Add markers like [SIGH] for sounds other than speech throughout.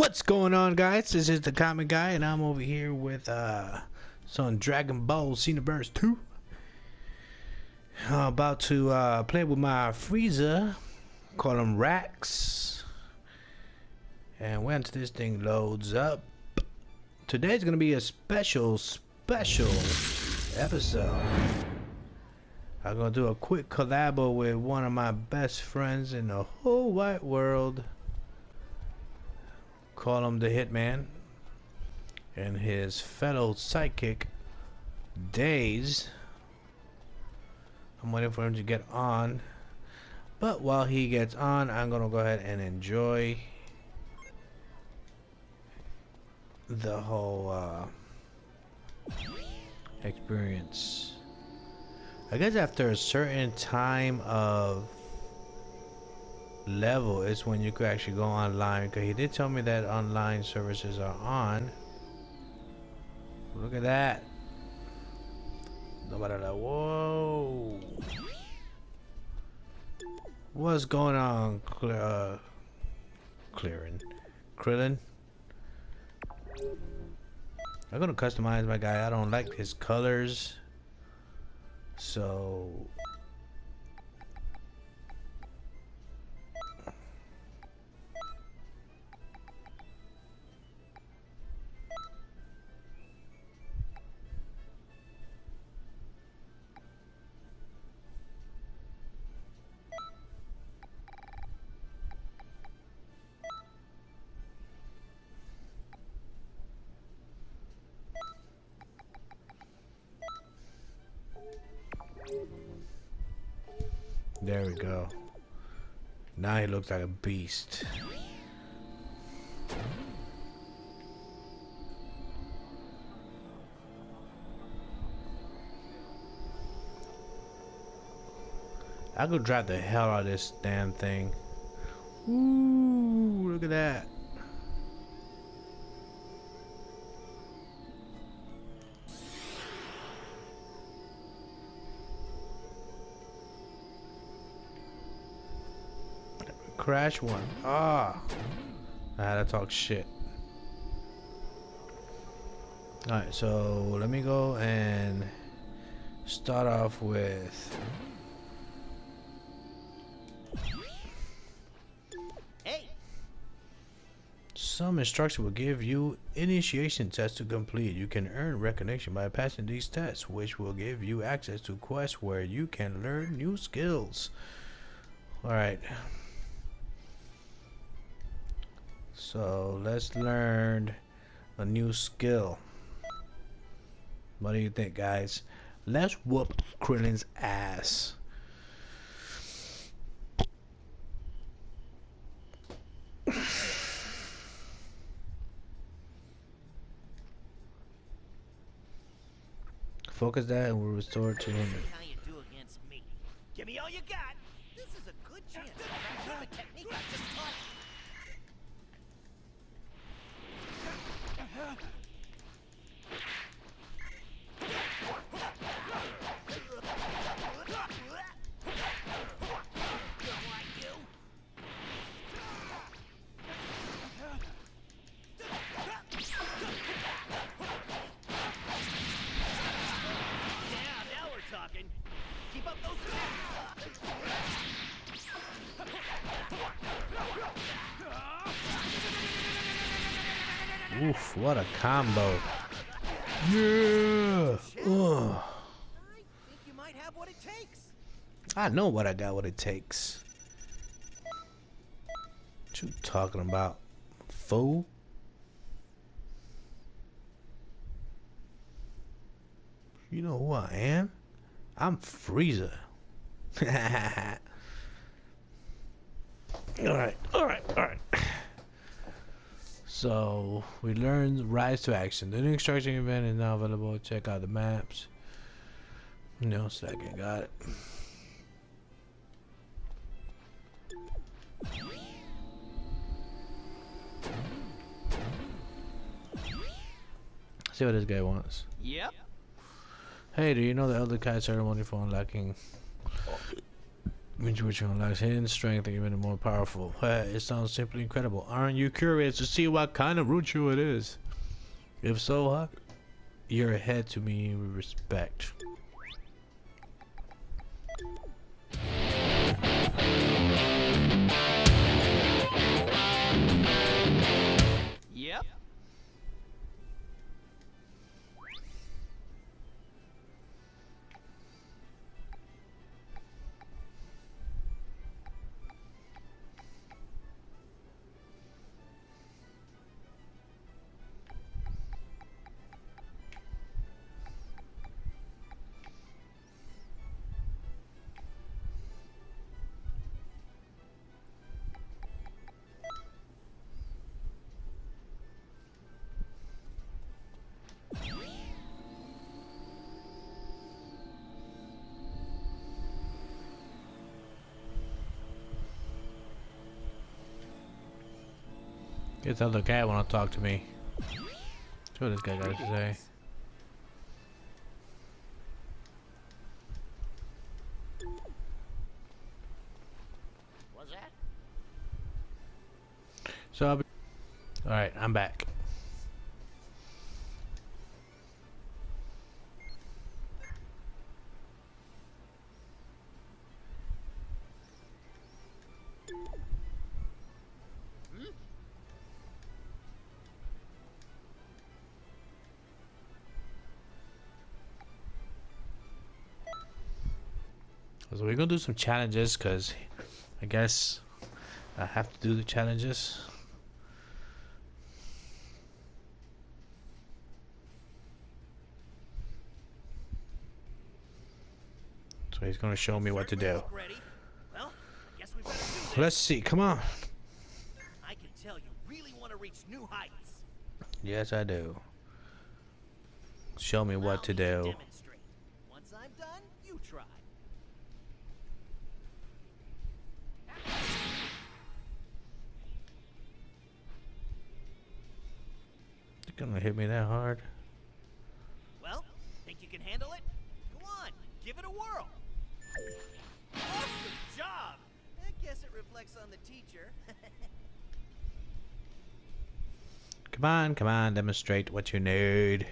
What's going on, guys? This is the Comic Guy, and I'm over here with uh, some Dragon Ball Xenoverse 2. I'm about to uh, play with my Frieza, call him Rax. And once this thing loads up, today's gonna be a special, special episode. I'm gonna do a quick collab with one of my best friends in the whole wide world. Call him the Hitman. And his fellow sidekick, Days. I'm waiting for him to get on. But while he gets on, I'm gonna go ahead and enjoy the whole uh, experience. I guess after a certain time of level is when you could actually go online because he did tell me that online services are on. Look at that. Nobody like, whoa. What's going on, Cle uh, clearing? Krillin? I'm gonna customize my guy. I don't like his colors. So There we go. Now he looks like a beast. I could drive the hell out of this damn thing. Ooh, look at that. Crash one. Ah. I had to talk shit. Alright, so let me go and start off with Hey. Some instruction will give you initiation tests to complete. You can earn recognition by passing these tests, which will give you access to quests where you can learn new skills. Alright. So let's learn a new skill. What do you think, guys? Let's whoop Krillin's ass. [SIGHS] Focus that and we'll restore to him. Give me all you got. Oof, what a combo. Yeah. Ugh. I think you might have what it takes. I know what I got, what it takes. What you talking about, fool? You know who I am? I'm Frieza. [LAUGHS] alright, alright, alright. So, we learned Rise to Action. The new instruction event is now available. Check out the maps. No second, got it. See what this guy wants. Yep. Hey, do you know the Elder Kai ceremony for unlocking oh, Which which one lacks hidden strength even more powerful. It sounds simply incredible. Aren't you curious to see what kind of Ruchu it is? If so, huh? You're ahead to me with respect. Get the other guy wanna talk to me. See what this guy got to say. So, I'll be- all right, I'm back. Do some challenges because I guess I have to do the challenges. So he's gonna show me what to do. Well, I guess we better do. Let's see. Come on. I can tell you really want to reach new heights. Yes, I do. Show me what to do. Gonna hit me that hard? Well, think you can handle it? Go on, give it a whirl. Awesome job! I guess it reflects on the teacher. [LAUGHS] Come on, come on, demonstrate what you need.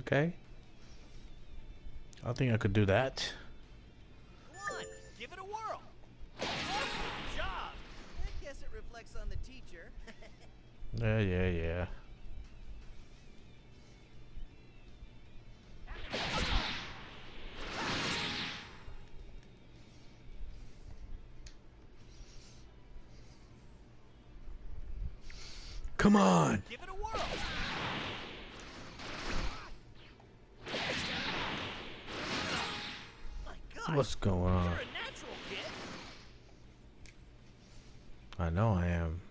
Okay. I think I could do that. Yeah, yeah, yeah. Come on. give it a whirl. What's going you're on? a natural kid. I know I am.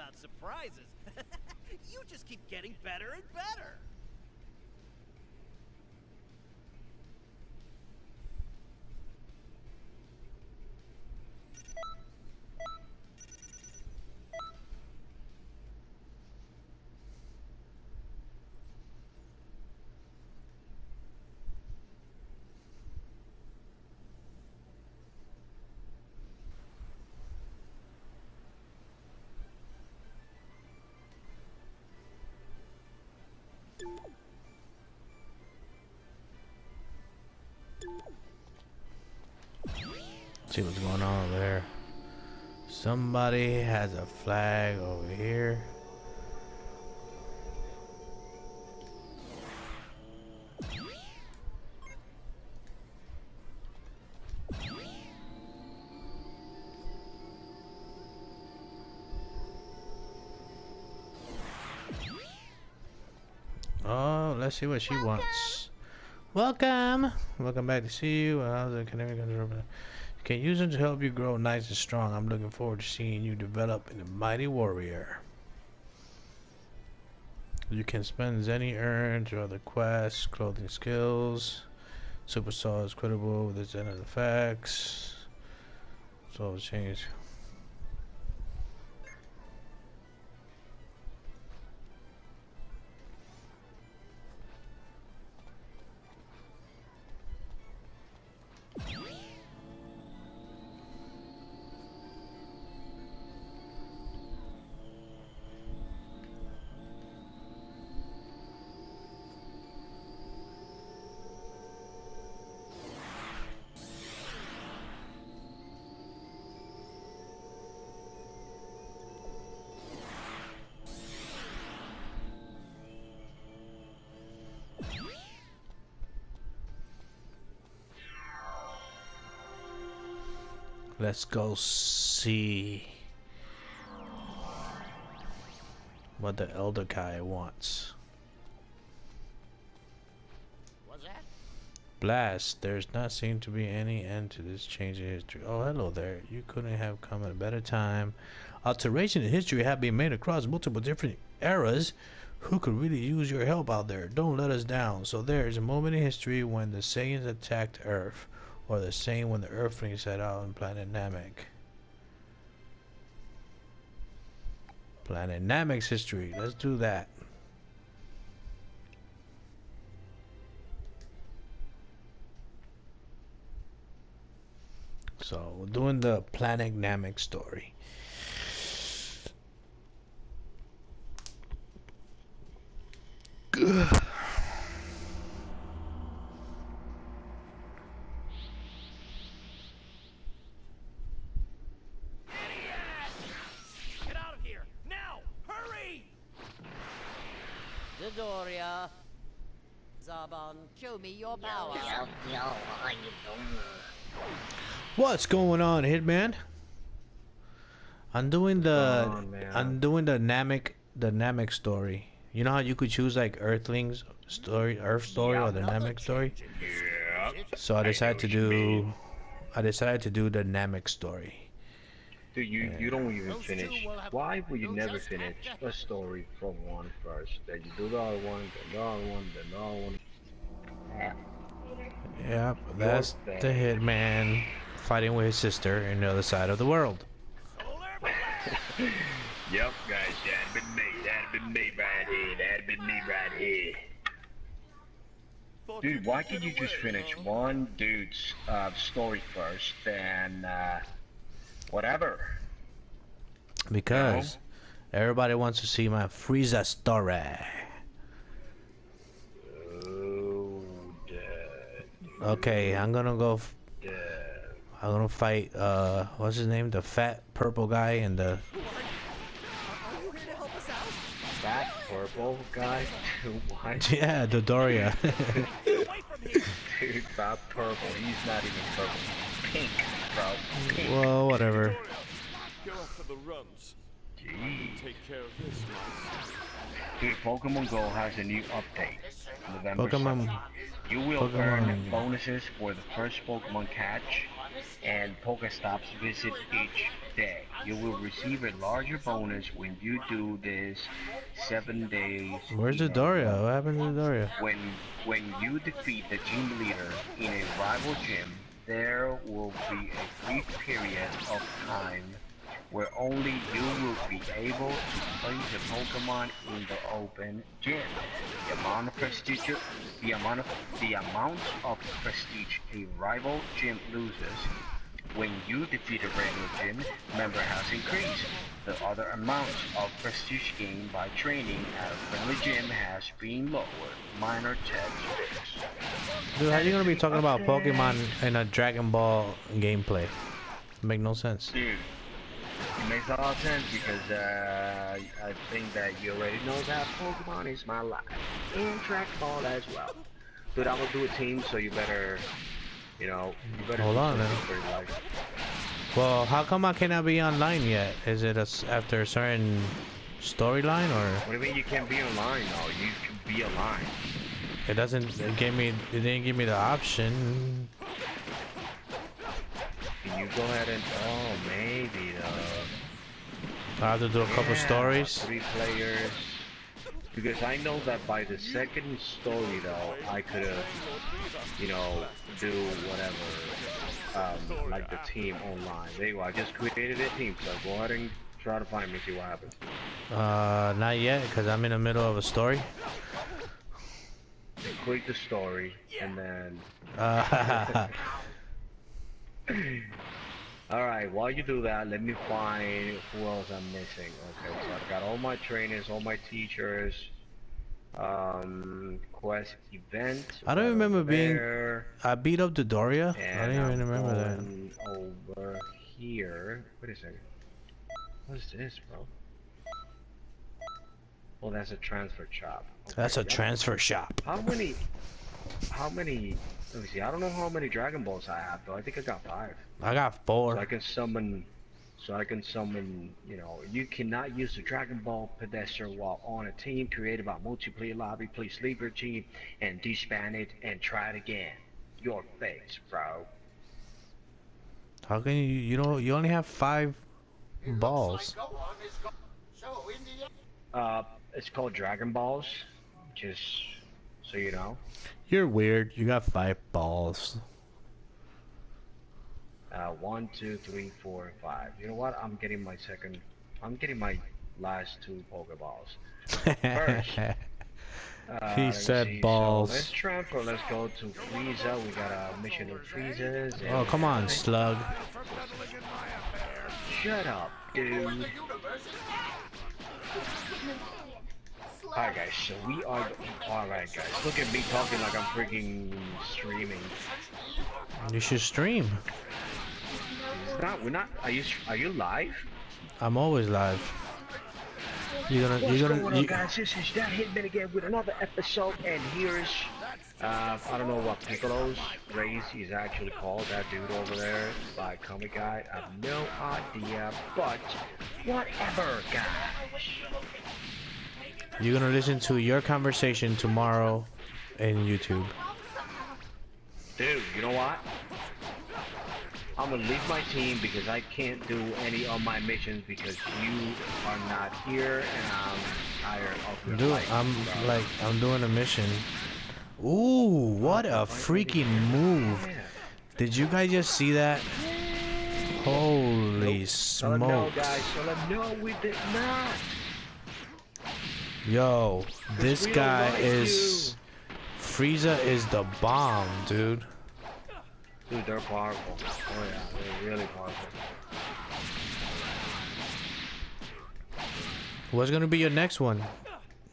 About surprises. [LAUGHS] you just keep getting better and better. See what's going on over there. Somebody has a flag over here. See what she wants. Welcome. Welcome back to see you. Uh, How's the academic control? Can use them to help you grow nice and strong. I'm looking forward to seeing you develop into a mighty warrior. You can spend Zeni earned to other quests, clothing skills. Super Saw is credible with its end effects. So change. Let's go see what the Elder Kai wants. What's that? Blast, there's not seem to be any end to this change in history. Oh, hello there. You couldn't have come at a better time. Alteration in history have been made across multiple different eras. Who could really use your help out there? Don't let us down. So there is a moment in history when the Saiyans attacked Earth, or the same when the Earthlings set out on planet Namek. Planet Namek's history. Let's do that. So we're doing the Planet Namek story. Get out of here! Now! Hurry! Dodoria. Zarbon, show me your power. Yo, yo, how you doing? What's going on, Hitman? I'm doing the going on. I'm doing the Namek the Namek story. You know how you could choose like Earthlings story, Earth story, or the Namek story. Yeah. So I decided to do mean. I decided to do the Namek story. Dude, you, you don't even finish. Why would you no never finish a story from one first? Then you do the other one, then the other one, then the other one. Yep, that's the. Hitman fighting with his sister in the other side of the world. [LAUGHS] Yep, guys, that'd been me. That'd been me right here. That'd been me right here. Dude, why can't you just finish one dude's uh, story first, then uh, whatever? Because everybody wants to see my Frieza story. Oh, dad. Okay, I'm gonna go f- Dad. I'm gonna fight uh what's his name? The fat purple guy and the Are you here to help us out? That purple guy? [LAUGHS] what? [LAUGHS] Yeah, Dodoria. Get [LAUGHS] away from here! Dude, that purple. He's not even purple. Pink, bro. Pink. well, whatever. Go after the runs. Jeez. Take care of this, mice. Dude, Pokemon Go has a new update. November Pokemon 7th. You will Pokemon- earn bonuses for the first Pokemon catch and Pokestops visit each day. You will receive a larger bonus when you do this seven days. Where's the Doria? What happened to Doria? When when you defeat the gym leader in a rival gym, there will be a brief period of time where only you will be able to play the Pokemon in the open gym. The amount of prestige the amount of the amount of prestige a rival gym loses when you defeat a regular gym member has increased. The other amount of prestige gained by training at a friendly gym has been lowered. Minor tech fix. Dude, how you gonna be talking about Pokemon in a Dragon Ball gameplay? Make no sense. Dude, it makes a lot of sense because uh, I think that you already know that Pokemon is my life. And trackball as well. Dude, I'm gonna do a team, so you better, you know, you better Hold on, man. for your life. Well, how come I cannot be online yet? Is it a, after a certain storyline or What do you mean you can't be online? No, you can be online. it doesn't it gave me it didn't give me the option? Can you go ahead and oh maybe I have to do a couple Yeah, stories. Three players. Because I know that by the second story though, I could have, you know, do whatever, um, like the team online. There you go. I just created a team, so go ahead and try to find me, see what happens. Uh, not yet, cause I'm in the middle of a story. Click the story, and then. Uh, [LAUGHS] [LAUGHS] All right. While you do that, let me find who else I'm missing. Okay, so I've got all my trainers, all my teachers. Um, quest event. I don't remember being- I beat up Dodoria. I And don't even I'm remember that. Over here. Wait a second. What is this, bro? Well, that's a transfer shop. That's a Okay, transfer shop. How many? How many Let me see. I don't know how many Dragon Balls I have, though. I think I got five. I got So four. I can summon. So I can summon. You know, you cannot use the Dragon Ball Pedestal while on a team created by multiplayer lobby. Please leave your team and disband it and try it again. Your face, bro. How can you? You know, you only have five balls. Uh, it's called Dragon Balls. Just so you know. You're weird. You got five balls. Uh, one, two, three, four, five. You know what? I'm getting my second. I'm getting my last two Pokeballs. First, [LAUGHS] Uh, He said see. So balls. let's transfer. Let's go to Frieza. We got a mission of Frieza's. oh, come on, slug. Shut up, dude. Alright guys, so we are alright guys. Look at me talking like I'm freaking streaming. You should stream. It's not we're not are you are you live? I'm always live. You're gonna, What's you're going gonna, on you, guys? This is that Hitman again with another episode and here's uh I don't know what Piccolo's race is actually called, that dude over there by Comic Guy. I have no idea, but whatever guys. You're gonna listen to your conversation tomorrow in YouTube. Dude, you know what? I'm gonna leave my team because I can't do any of my missions because you are not here and I'm tired of your Dude, life, I'm bro. like, I'm doing a mission. Ooh, what a freaking move! Did you guys just see that? Holy Tell them no, smokes! guys. No, we did not. Yo, this guy is Frieza is the bomb, dude. Dude, they're powerful. Oh yeah, they're really powerful. What's gonna be your next one?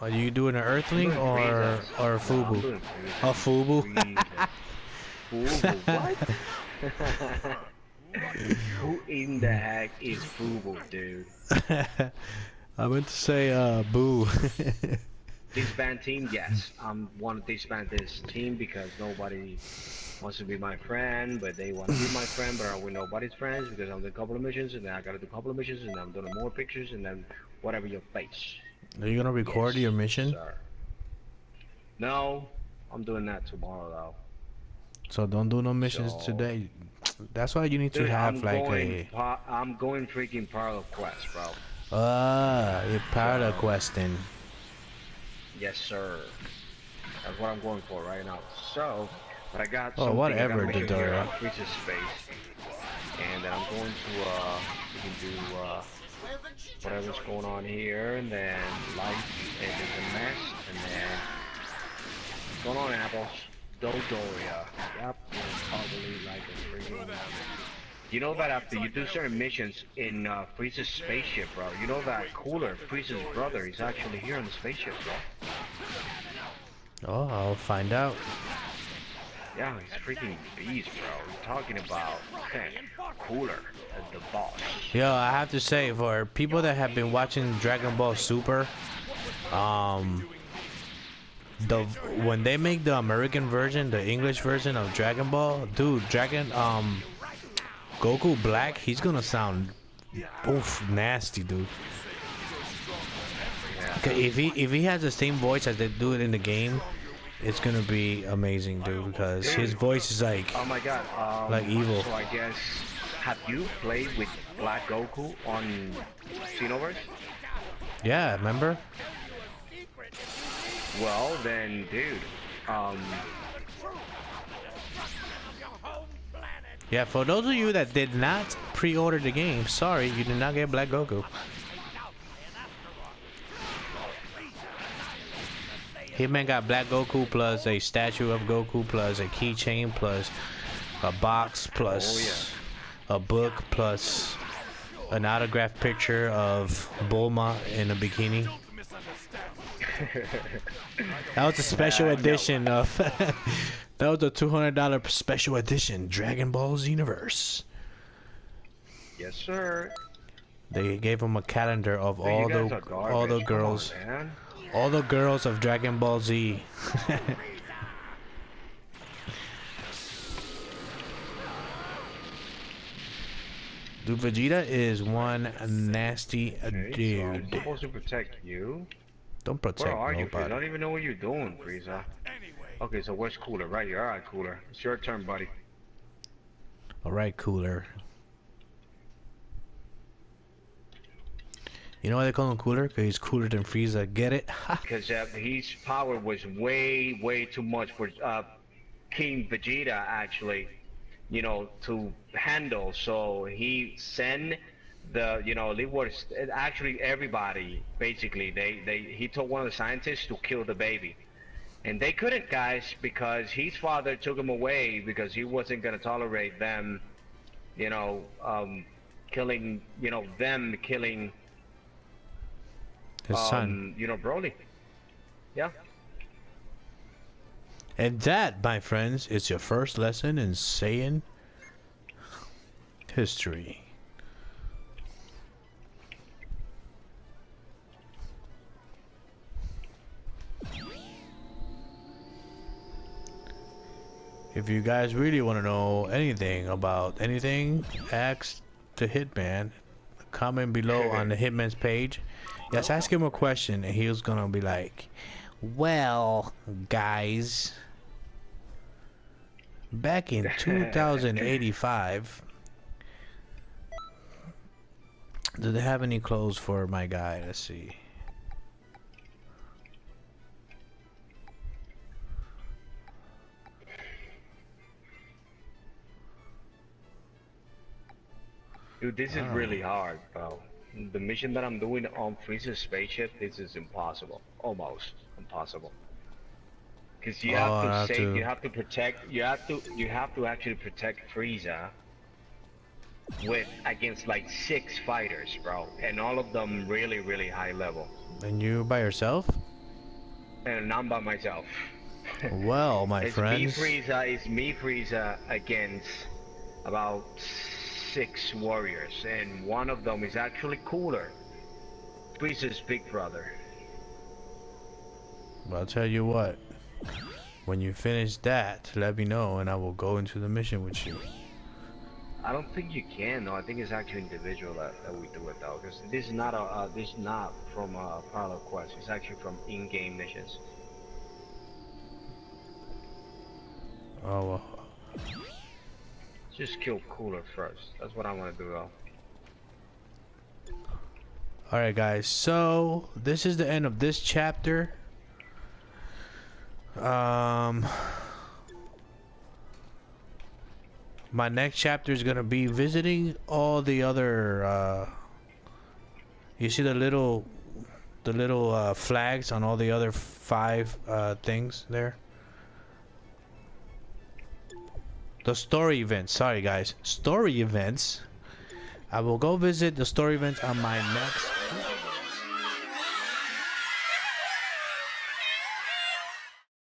Are you doing an Earthling doing or Frieza. or a No, Fubu? doing A Fubu? Fubu, what? [LAUGHS] [LAUGHS] Who in the heck is Fubu, dude? [LAUGHS] I meant to say uh Buu. [LAUGHS] Disband team, yes. I'm want to disband this team because nobody wants to be my friend, but they want to be my friend, but I'm with nobody's friends because I'm doing a couple of missions, and then I gotta do a couple of missions, and then I'm doing more pictures, and then whatever your face. Are you gonna record Yes, your mission? sir. No, I'm doing that tomorrow though. So don't do no missions So- today. That's why you need to have I'm like going, a pa- I'm going freaking parallel quest, bro. Ah, you're parallel questing. Yes, sir. That's what I'm going for right now. So, I got Oh, whatever, I got mission here Dodoria. on space, and then I'm going to uh, we can do uh, whatever's going on here, and then life is a mess, and then what's going on, apples? Dodoria. Yep, probably like a freaking. You know that after you do certain missions in uh, Frieza's spaceship, bro, you know that Cooler, Frieza's brother, is actually here on the spaceship, bro. Oh, I'll find out. Yeah, he's freaking beast, bro. We're talking about man, Cooler as the boss. Yo, I have to say, for people that have been watching Dragon Ball Super, um, the when they make the American version, the English version of Dragon Ball, dude, Dragon, um, Goku Black, he's gonna sound, oof, nasty, dude. Okay, if he if he has the same voice as they do it in the game, it's gonna be amazing, dude. Because his voice is like, Oh my god, um, Like evil. So I guess, have you played with Black Goku on Xenoverse? yeah, remember? Well, then, dude, um, Yeah, for those of you that did not pre-order the game, sorry, you did not get Black Goku. Hitman got Black Goku plus a statue of Goku plus a keychain plus a box plus oh, a book plus an autographed picture of Bulma in a bikini. [LAUGHS] that was a special edition no. of. [LAUGHS] that was a two hundred dollar special edition Dragon Ball Xenoverse. Yes, sir. They gave him a calendar of so all the all the girls, on, all the girls of Dragon Ball Z. [LAUGHS] Dude, Vegeta is one nasty okay, dude. So I'm supposed to protect you. Don't protect Where are you, Frieza? I don't even know what you're doing, Frieza. Okay, so where's Cooler? Right here. Alright, Cooler. It's your turn, buddy. Alright, cooler. You know why they call him cooler? Because he's cooler than Frieza. Get it? Because uh, his power was way, way too much for uh, King Vegeta, actually, you know, to handle. So he sent the, you know, it was actually everybody, basically. They, they, he told one of the scientists to kill the baby. And they couldn't, guys, because his father took him away because he wasn't going to tolerate them, you know, um, killing, you know, them killing, His son. um, you know, Broly. Yeah. And that, my friends, is your first lesson in Saiyan history. If you guys really want to know anything about anything, ask the Hitman. Comment below on the Hitman's page. Yes, ask him a question and he was gonna be like, Well, guys, back in [LAUGHS] 2085, do they have any clothes for my guy? Let's see. Dude, this is really hard, bro. The mission that I'm doing on Frieza's spaceship, this is impossible. Almost impossible. Cause you Oh, have I to have save, to- you have to protect, you have to, you have to actually protect Frieza with against like six fighters, bro, and all of them really, really high level. And you by yourself? And I'm by myself. [LAUGHS] Well, my it's friends. me Frieza, it's me Frieza against about six warriors, and one of them is actually cooler. Frieza's big brother. I'll tell you what. When you finish that, let me know and I will go into the mission with you. I don't think you can though. I think it's actually individual that, that we do it though, because this is not a uh, this is not from a parallel quest. It's actually from in-game missions. Oh well. Just kill cooler first. That's what I want to do though. Alright guys, so this is the end of this chapter. Um my next chapter is gonna be visiting all the other uh you see the little the little uh, flags on all the other five uh, things there the story events. Sorry guys. Story events. I will go visit the story events on my next